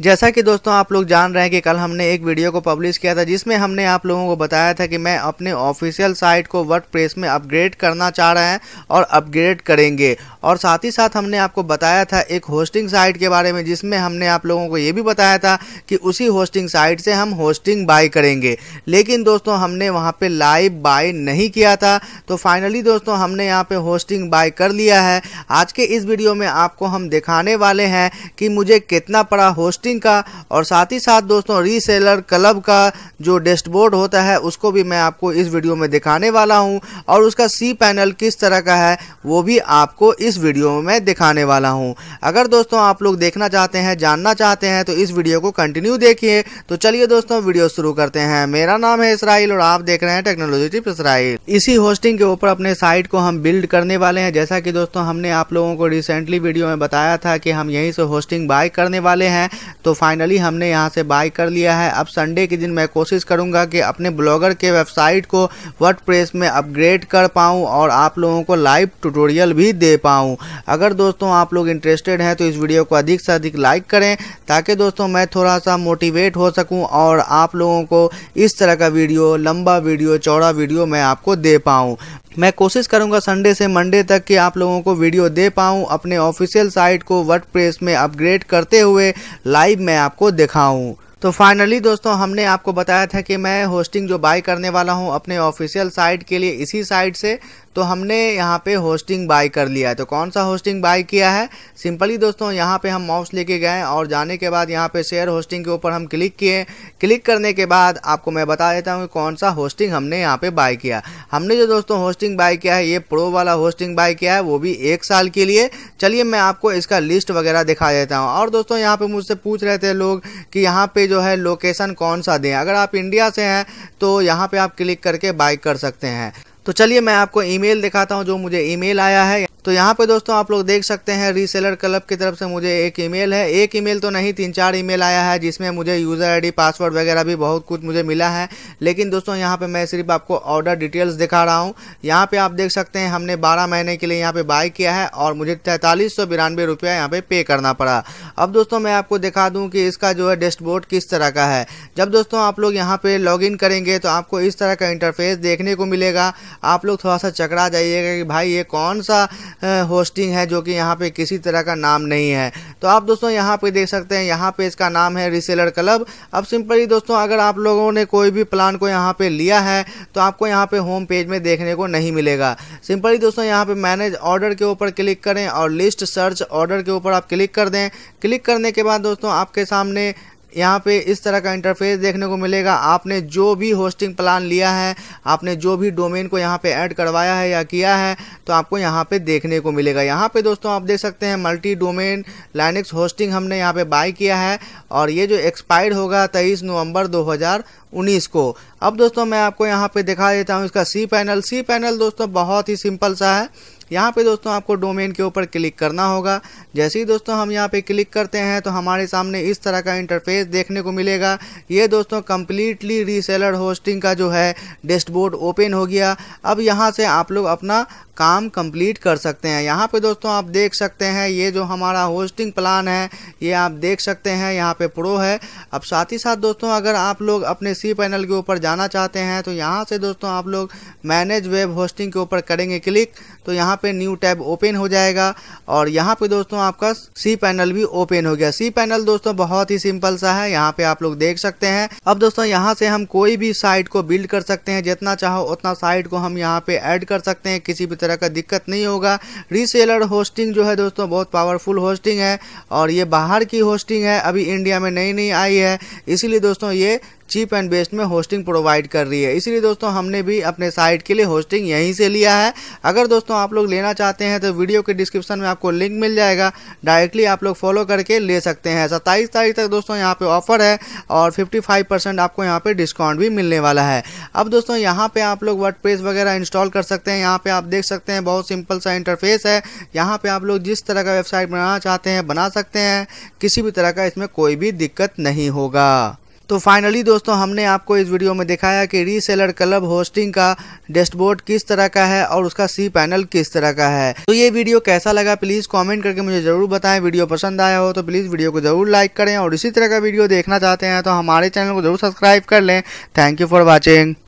जैसा कि दोस्तों आप लोग जान रहे हैं कि कल हमने एक वीडियो को पब्लिश किया था, जिसमें हमने आप लोगों को बताया था कि मैं अपने ऑफिशियल साइट को वर्ड में अपग्रेड करना चाह रहे हैं और अपग्रेड करेंगे। और साथ ही साथ हमने आपको बताया था एक होस्टिंग साइट के बारे में, जिसमें हमने आप लोगों को ये भी बताया था कि उसी होस्टिंग साइट से हम होस्टिंग बाई करेंगे। लेकिन दोस्तों हमने वहाँ पर लाइव बाई नहीं किया था तो फाइनली दोस्तों हमने यहाँ पर होस्टिंग बाई कर लिया है। आज के इस वीडियो में आपको हम दिखाने वाले हैं कि मुझे कितना पड़ा होस्टिंग होस्टिंग का और साथ ही साथ दोस्तों रीसेलर क्लब का जो डैशबोर्ड होता है, उसको भी मैं आपको इस वीडियो में दिखाने वाला हूँ। और उसका सी पैनल किस तरह का है, वो भी आपको इस वीडियो में दिखाने वाला हूँ। अगर दोस्तों आप लोग देखना चाहते हैं, जानना चाहते हैं तो इस वीडियो को कंटिन्यू देखिए। तो चलिए दोस्तों वीडियो शुरू करते हैं। मेरा नाम है इसराइल और आप देख रहे हैं टेक्नोलॉजी टिप इसराइल इसी होस्टिंग के ऊपर अपने साइट को हम बिल्ड करने वाले हैं। जैसा कि दोस्तों, हमने आप लोगों को रिसेंटली वीडियो में बताया था कि हम यहीं से होस्टिंग बाय करने वाले हैं। तो फाइनली हमने यहाँ से बाय कर लिया है। अब संडे के दिन मैं कोशिश करूँगा कि अपने ब्लॉगर के वेबसाइट को वर्ड में अपग्रेड कर पाऊँ और आप लोगों को लाइव ट्यूटोरियल भी दे पाऊँ। अगर दोस्तों आप लोग इंटरेस्टेड हैं तो इस वीडियो को अधिक से अधिक लाइक करें, ताकि दोस्तों मैं थोड़ा सा मोटिवेट हो सकूँ और आप लोगों को इस तरह का वीडियो लंबा वीडियो चौड़ा वीडियो मैं आपको दे पाऊँ। मैं कोशिश करूँगा संडे से मंडे तक कि आप लोगों को वीडियो दे पाऊँ। अपने ऑफिशियल साइट को वर्ड में अपग्रेड करते हुए लाइव मैं आपको दिखाऊँ। तो फाइनली दोस्तों, हमने आपको बताया था कि मैं होस्टिंग जो बाय करने वाला हूँ अपने ऑफिशियल साइट के लिए, इसी साइट से तो हमने यहाँ पे होस्टिंग बाय कर लिया है। तो कौन सा होस्टिंग बाय किया है? सिंपली दोस्तों, यहाँ पे हम माउस लेके गए और जाने के बाद यहाँ पे शेयर होस्टिंग के ऊपर हम क्लिक किए। क्लिक करने के बाद आपको मैं बता देता हूँ कि कौन सा होस्टिंग हमने यहाँ पे बाय किया। हमने जो दोस्तों होस्टिंग बाय किया है, ये प्रो वाला होस्टिंग बाय किया है, वो भी एक साल के लिए। चलिए मैं आपको इसका लिस्ट वगैरह दिखा देता हूँ। और दोस्तों, यहाँ पर मुझसे पूछ रहे थे लोग कि यहाँ पर जो है लोकेशन कौन सा दें। अगर आप इंडिया से हैं तो यहाँ पर आप क्लिक करके बाय कर सकते हैं। तो चलिए मैं आपको ईमेल दिखाता हूँ जो मुझे ईमेल आया है तो यहाँ पे दोस्तों आप लोग देख सकते हैं रीसेलर क्लब की तरफ़ से मुझे एक ईमेल है। एक ईमेल तो नहीं तीन चार ईमेल आया है, जिसमें मुझे यूज़र आईडी पासवर्ड वगैरह भी बहुत कुछ मुझे मिला है। लेकिन दोस्तों यहाँ पे मैं सिर्फ़ आपको ऑर्डर डिटेल्स दिखा रहा हूँ। यहाँ पे आप देख सकते हैं, हमने बारह महीने के लिए यहाँ पे बाय किया है और मुझे तैंतालीस सौ बिरानवे रुपया यहाँ पे पे करना पड़ा। अब दोस्तों मैं आपको दिखा दूँ कि इसका जो है डैशबोर्ड किस तरह का है। जब दोस्तों आप लोग यहाँ पे लॉग करेंगे तो आपको इस तरह का इंटरफेस देखने को मिलेगा। आप लोग थोड़ा सा चकरा जाइएगा कि भाई ये कौन सा होस्टिंग है जो कि यहाँ पे किसी तरह का नाम नहीं है। तो आप दोस्तों यहाँ पे देख सकते हैं, यहाँ पे इसका नाम है रिसेलर क्लब अब सिंपली दोस्तों, अगर आप लोगों ने कोई भी प्लान को यहाँ पे लिया है तो आपको यहाँ पे होम पेज में देखने को नहीं मिलेगा। सिंपली दोस्तों, यहाँ पे मैनेज ऑर्डर के ऊपर क्लिक करें और लिस्ट सर्च ऑर्डर के ऊपर आप क्लिक कर दें। क्लिक करने के बाद दोस्तों, आपके सामने यहाँ पे इस तरह का इंटरफेस देखने को मिलेगा। आपने जो भी होस्टिंग प्लान लिया है, आपने जो भी डोमेन को यहाँ पे ऐड करवाया है या किया है तो आपको यहाँ पे देखने को मिलेगा। यहाँ पे दोस्तों आप देख सकते हैं मल्टी डोमेन लाइनिक्स होस्टिंग हमने यहाँ पे बाय किया है और ये जो एक्सपायर्ड होगा तेईस नवंबर 2019 को। अब दोस्तों मैं आपको यहाँ पे दिखा देता हूँ इसका सी पैनल सी पैनल दोस्तों बहुत ही सिंपल सा है। यहाँ पे दोस्तों आपको डोमेन के ऊपर क्लिक करना होगा। जैसे ही दोस्तों हम यहाँ पे क्लिक करते हैं तो हमारे सामने इस तरह का इंटरफेस देखने को मिलेगा। ये दोस्तों कम्प्लीटली रीसेलर होस्टिंग का जो है डैशबोर्ड ओपन हो गया। अब यहाँ से आप लोग अपना काम कंप्लीट कर सकते हैं। यहाँ पे दोस्तों आप देख सकते हैं, ये जो हमारा होस्टिंग प्लान है, ये आप देख सकते हैं, यहाँ पे प्रो है। अब साथ ही साथ दोस्तों, अगर आप लोग अपने सी पैनल के ऊपर जाना चाहते हैं तो यहाँ से दोस्तों आप लोग मैनेज वेब होस्टिंग के ऊपर करेंगे क्लिक तो यहाँ पे न्यू टैब ओपन हो जाएगा। और यहाँ पे दोस्तों आपका सी पैनल भी ओपन हो गया। सी पैनल दोस्तों बहुत ही सिंपल सा है, यहाँ पे आप लोग देख सकते हैं। अब दोस्तों, यहाँ से हम कोई भी साइट को बिल्ड कर सकते हैं, जितना चाहो उतना साइट को हम यहाँ पे ऐड कर सकते हैं, किसी भी तरह का दिक्कत नहीं होगा। रीसेलर होस्टिंग जो है दोस्तों, बहुत पावरफुल होस्टिंग है और ये बाहर की होस्टिंग है, अभी इंडिया में नई नई आई है। इसीलिए दोस्तों ये चीप एंड बेस्ट में होस्टिंग प्रोवाइड कर रही है। इसीलिए दोस्तों, हमने भी अपने साइट के लिए होस्टिंग यहीं से लिया है। अगर दोस्तों आप लोग लेना चाहते हैं तो वीडियो के डिस्क्रिप्शन में आपको लिंक मिल जाएगा। डायरेक्टली आप लोग फॉलो करके ले सकते हैं। सत्ताईस तारीख तक दोस्तों यहाँ पे ऑफ़र है और फिफ्टी आपको यहाँ पे डिस्काउंट भी मिलने वाला है। अब दोस्तों, यहाँ पे आप लोग वर्ड वगैरह इंस्टॉल कर सकते हैं। यहाँ पे आप देख सकते हैं, बहुत सिंपल सा इंटरफेस है। यहाँ पे आप लोग जिस तरह का वेबसाइट बनाना चाहते हैं, बना सकते हैं। किसी भी तरह का इसमें कोई भी दिक्कत नहीं होगा। तो फाइनली दोस्तों, हमने आपको इस वीडियो में दिखाया कि रीसेलर क्लब होस्टिंग का डैशबोर्ड किस तरह का है और उसका सी पैनल किस तरह का है। तो ये वीडियो कैसा लगा प्लीज़ कमेंट करके मुझे ज़रूर बताएँ। वीडियो पसंद आया हो तो प्लीज़ वीडियो को ज़रूर लाइक करें और इसी तरह का वीडियो देखना चाहते हैं तो हमारे चैनल को ज़रूर सब्सक्राइब कर लें। Thank you for watching